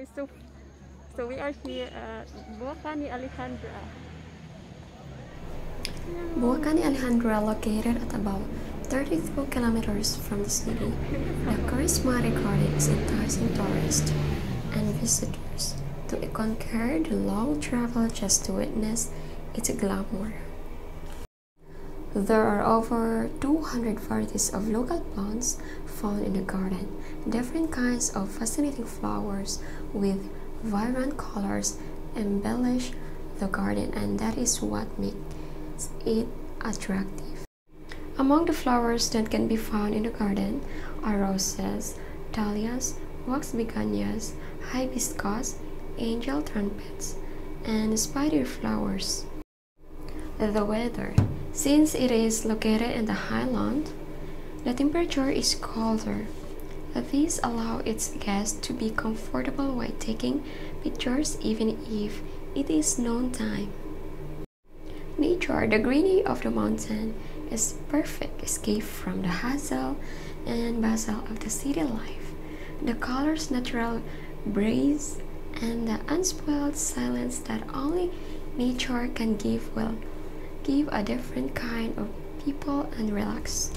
guys, so so we are here at Buwakan ni Alejandra. Buwakan ni Alejandra, located at about 32 kilometers from the city, the charismatic garden is enticing tourists and visitors to conquer the long travel just to witness its glamour. There are over 200 varieties of local plants found in the garden, different kinds of fascinating flowers with vibrant colors embellish the garden and that is what makes it attractive. Among the flowers that can be found in the garden are roses, dahlias, wax begonias, hibiscus, angel trumpets, and spider flowers. The weather. Since it is located in the highland, the temperature is colder. These allow its guests to be comfortable while taking pictures even if it is noon time. Nature, the greenery of the mountain, is perfect escape from the hustle and bustle of the city life. The colors, natural breeze, and the unspoiled silence that only nature can give will give a different kind of people and relax.